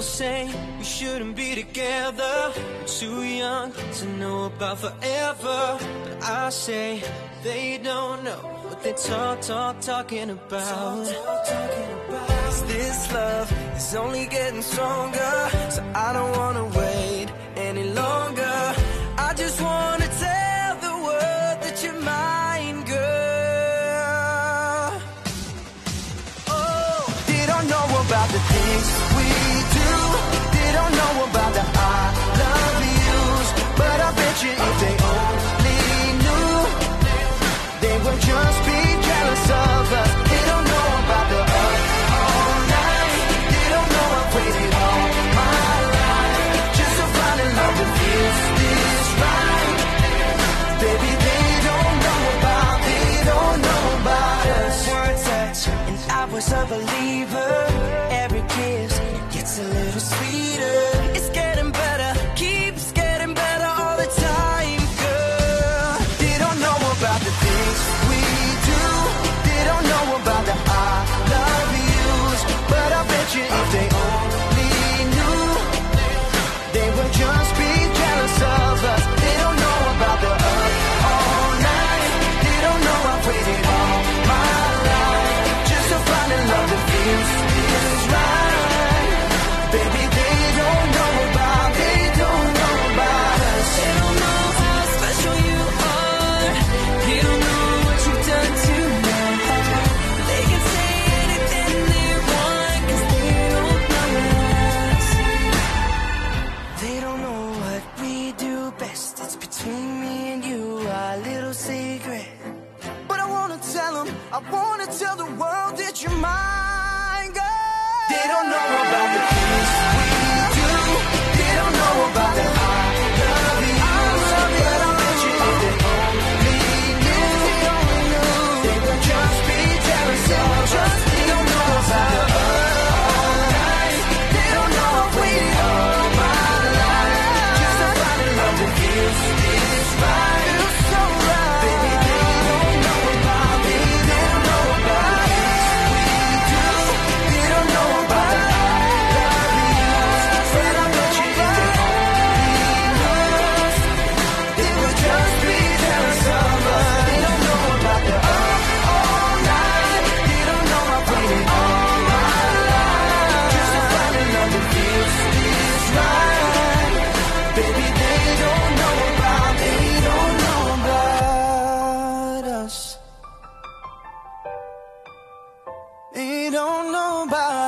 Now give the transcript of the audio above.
people say we shouldn't be together. We're too young to know about forever. But I say they don't know what they talk, talk, talking about. Talk, talking about. This love is only getting stronger. So I don't wanna wait any longer. I just wanna tell the world that you're mine, girl. Oh, they don't know about the things always a believer. Every kiss gets a little sweeter. me and you, our little secret. But I wanna tell them, I wanna tell the world that you're mine, girl. They don't know about the things we do. They don't know about the us. They don't know about